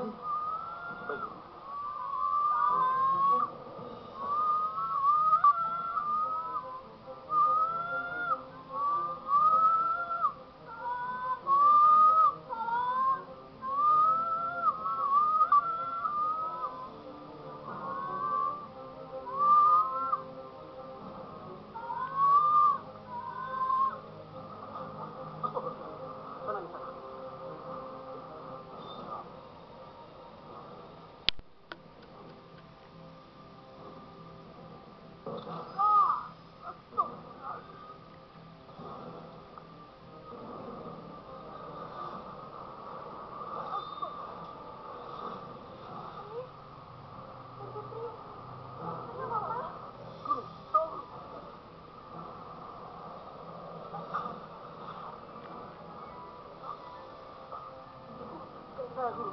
Wow Saya guru.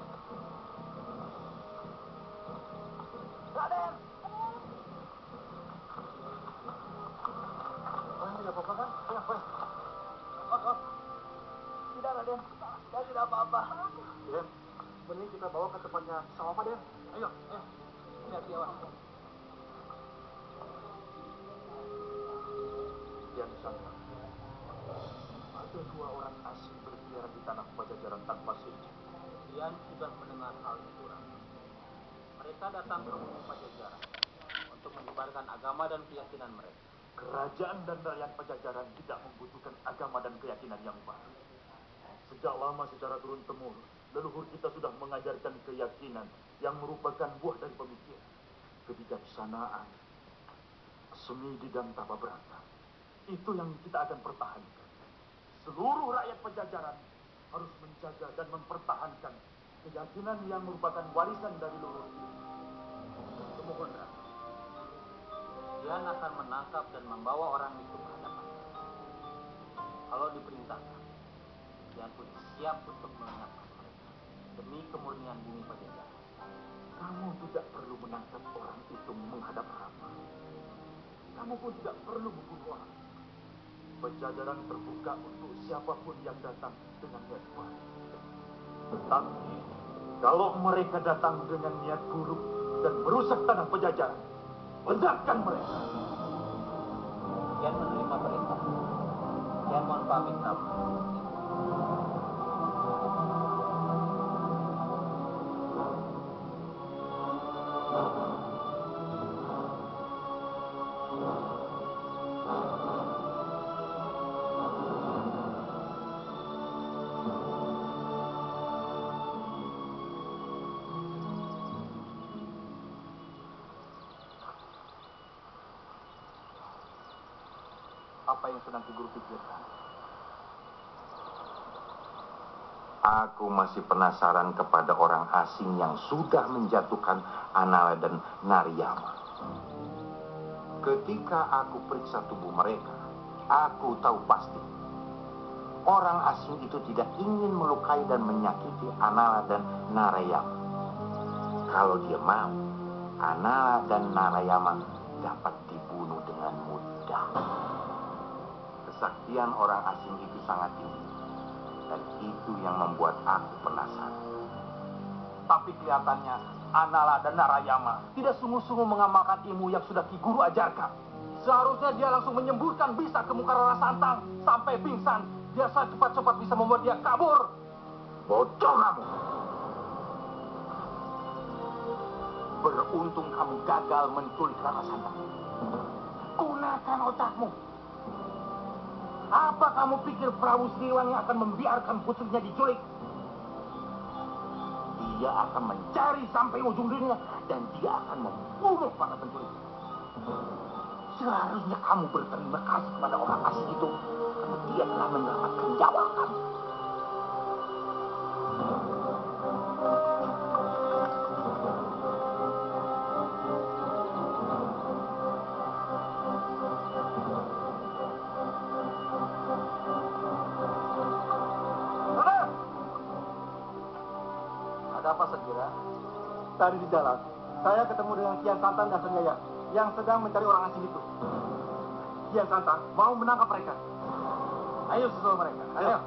Tidak, Raden. Saya tidak apa-apa. Den, mending kita bawa ke tempatnya Salama, Den. Ayo, ayo. Hati-hati, awas. Kian Santang. Ada dua orang asing berkeliaran di tanah Pajajaran tanpa seizin. Kalian sudah mendengar hal itu, Raden. Mereka datang ke rumah Pajajaran untuk menyebarkan agama dan keyakinan mereka. Kerajaan dan rakyat Pajajaran tidak membutuhkan agama dan keyakinan yang baru. Sejak lama secara turun-temurun, leluhur kita sudah mengajarkan keyakinan yang merupakan buah dari pemikiran, kebijaksanaan, semidi dan tata berata. Itu yang kita akan pertahankan. Seluruh rakyat Pajajaran harus menjaga dan mempertahankan keyakinan yang merupakan warisan dari leluhur kita. Semoga. Kalian akan menangkap dan membawa orang itu ke hadapan. Kalau diperintahkan, kalian pun siap untuk menangkap mereka demi kemurnian bumi Pajajaran. Kamu tidak perlu menangkap orang itu menghadap Rama. Kamu pun tidak perlu membunuh orang. Pajajaran terbuka untuk siapa pun yang datang dengan niat baik. Tetapi kalau mereka datang dengan niat buruk dan merusak tanah Pajajaran, ledakan mereka. Kalian menerima perintah. Kalian mohon pamit. Apa yang sedang Ki Guru pikirkan? Aku masih penasaran kepada orang asing yang sudah menjatuhkan Anala dan Nariyama. Ketika aku periksa tubuh mereka, aku tahu pasti orang asing itu tidak ingin melukai dan menyakiti Anala dan Narayama. Kalau dia mau, Anala dan Narayama dapat dibunuh dengan mudah. Kesaktian orang asing itu sangat tinggi. Dan itu yang membuat aku penasaran. Tapi kelihatannya Anala dan Narayama tidak sungguh-sungguh mengamalkan ilmu yang sudah Ki Guru ajarkan. Seharusnya dia langsung menyemburkan bisa ke muka Rara Santang sampai pingsan. Dia cepat-cepat bisa membuat dia kabur. Bocor kamu. Beruntung kamu gagal menculik Rara Santang. Gunakan otakmu. Apa kamu pikir Prabu Siliwangi akan membiarkan putrinya diculik? Dia akan mencari sampai ujung dunia dan dia akan membunuh para penculik. Seharusnya kamu berterima kasih kepada orang asing itu karena dia telah menyelamatkan nyawa kamu. Apa segera? Tadi di jalan, saya ketemu dengan Kian Santan dan Senjaya yang sedang mencari orang asing itu. Kian Santan mau menangkap mereka. Ayo susul mereka. Ayo.